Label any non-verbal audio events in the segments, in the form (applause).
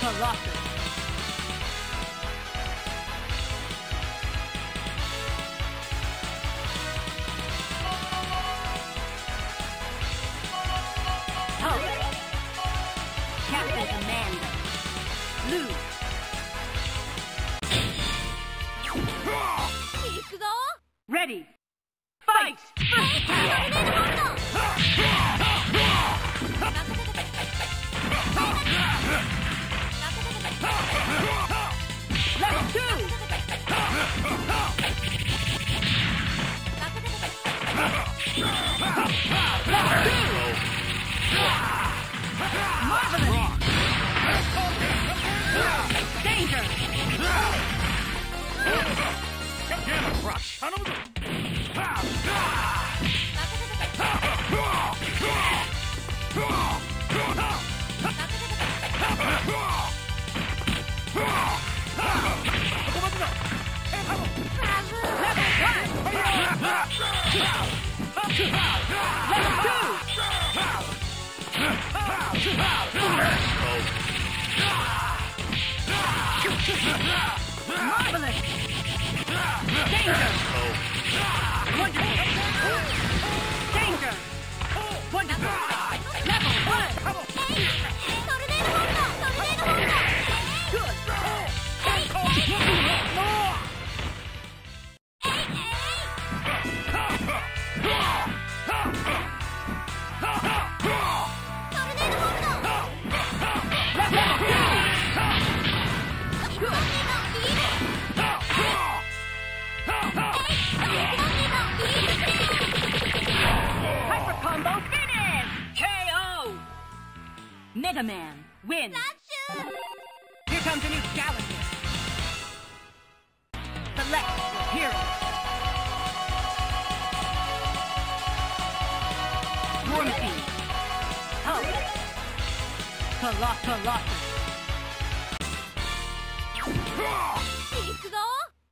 Caracas. Captain Commando. Blue. 行くぞ Ready! Fight! (laughs) Mega Man wins. Here comes a new Galaxy. Select your hero. War Machine. Hulk. Colossus. Colossus.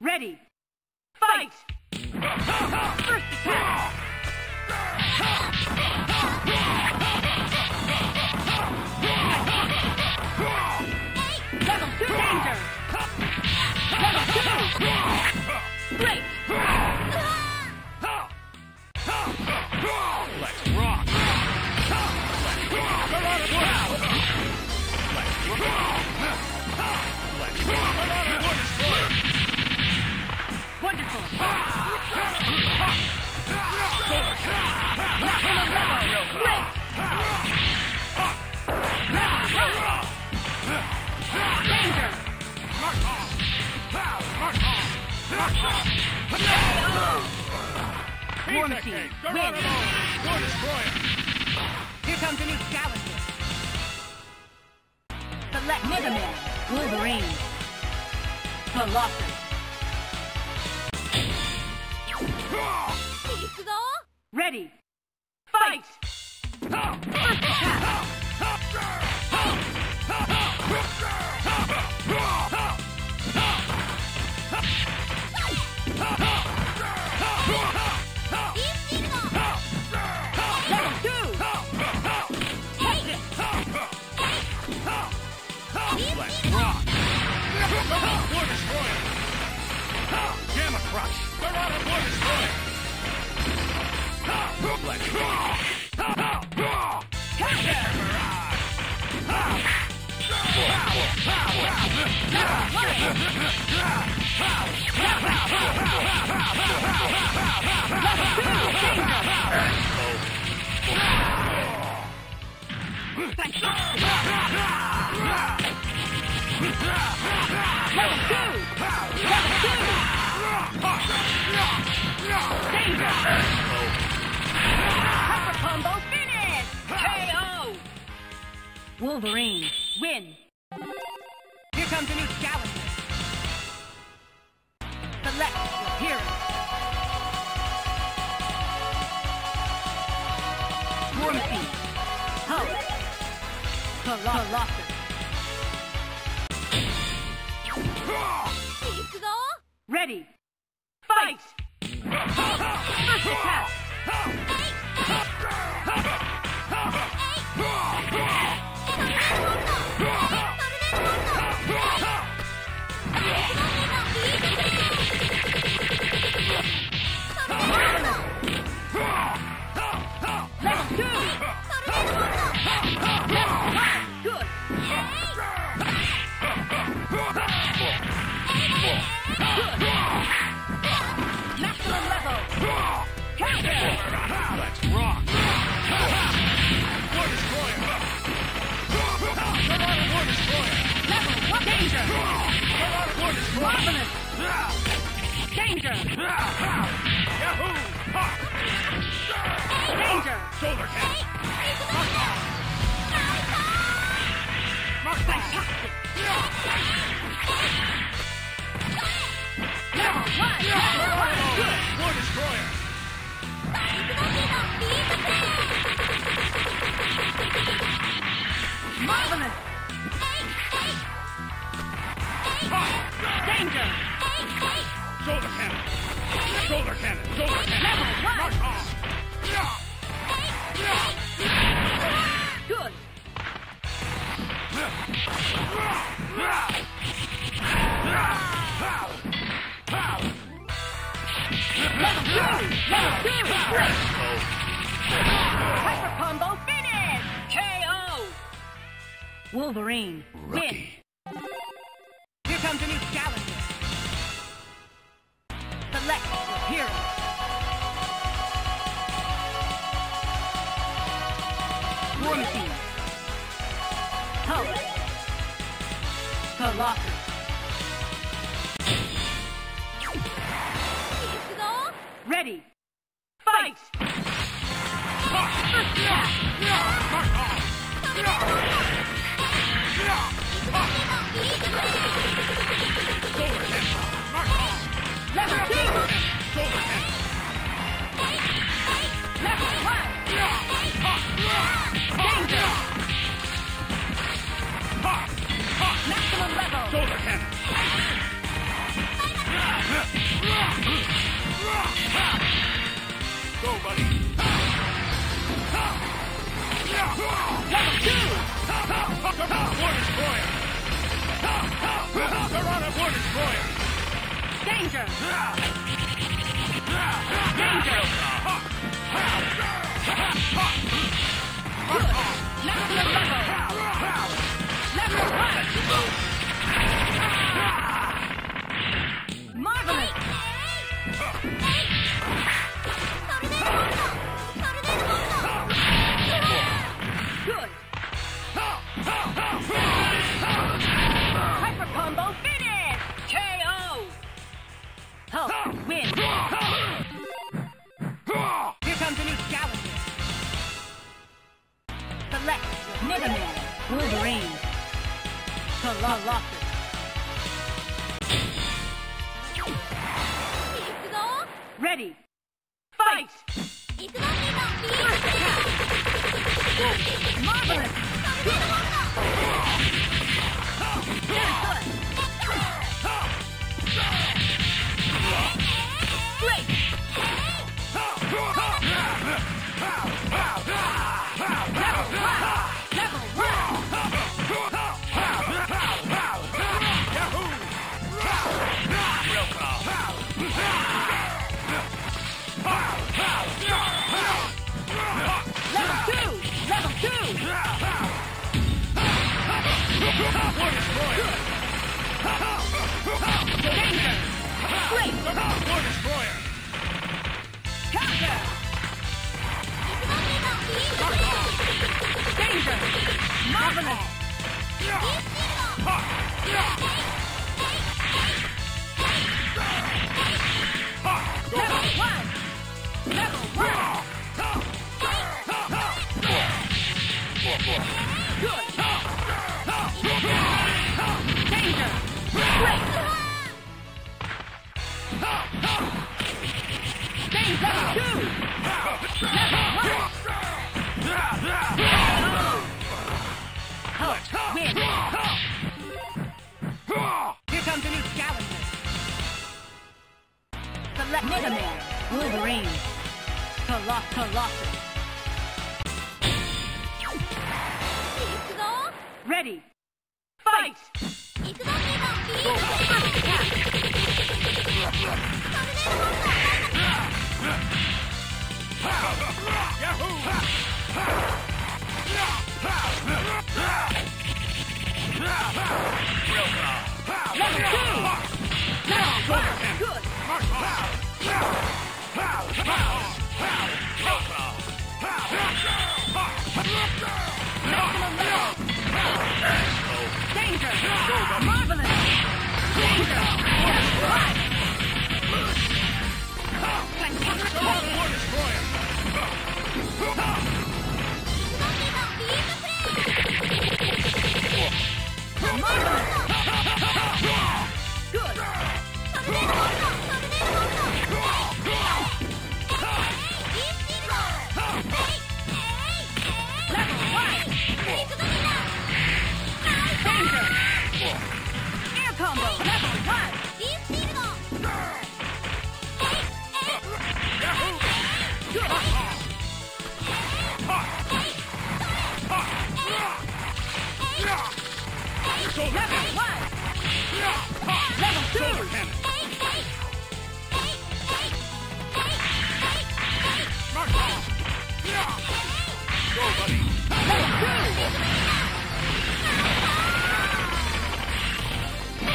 Ready. Fight! (laughs) First attack! Great! the new challenges. Select Nicomet, Wolverine, Velocity. Ready, fight! Power! Power! Wolverine. Win! Here comes a new Galactus! Select your hero! War Machine! Hulk! Colossus! Ready! Level. Danger. Marvelous. Danger. Yahoo! Danger. Shoulder Destroyer! Marvelous. Hyper combo finish. KO. Wolverine. Win. Here comes a new challenger. Select your hero. War Machine. Hulk. Colossus. Ready. Fight. Maximum level. Shoulder cannon! Mega Man, Wolverine, Colossus. Ready. Fight. Marvelous. Marvelous. Level two. Level one. Win. Here comes a new challenger. Select Mega Man, Wolverine, Coloss Colossus. Ready. Fight. First attack. Level combo level one. Level one. Level two. Go, buddy. Level two.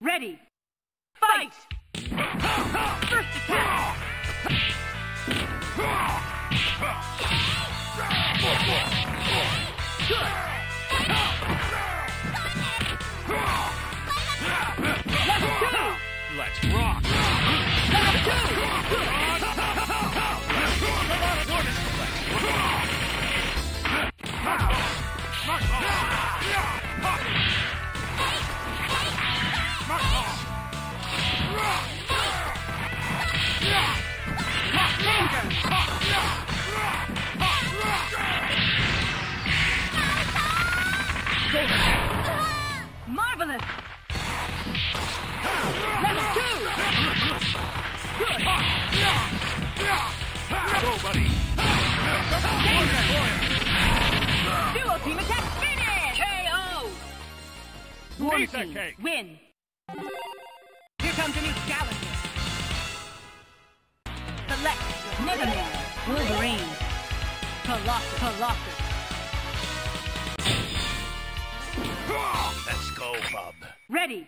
Ready. Fight. First attack. Let's go! Let's rock! Let's go! Marvelous. Level two. Go, buddy. Team attack finish. KO. One Piece of team cake. win. Here comes a new challenger. Select your Mega Man. Wolverine. Colossus. Colossus. Let's go, bub. Ready.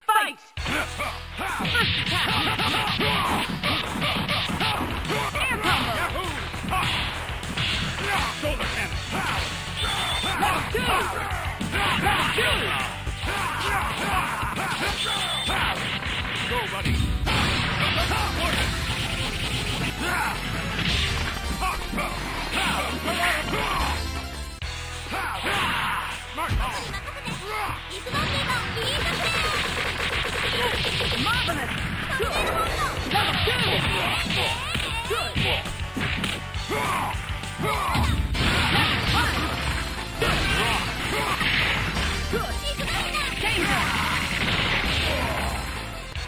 Fight. (laughs) First attack. Marvelous. トルネードモンド Level two. Good.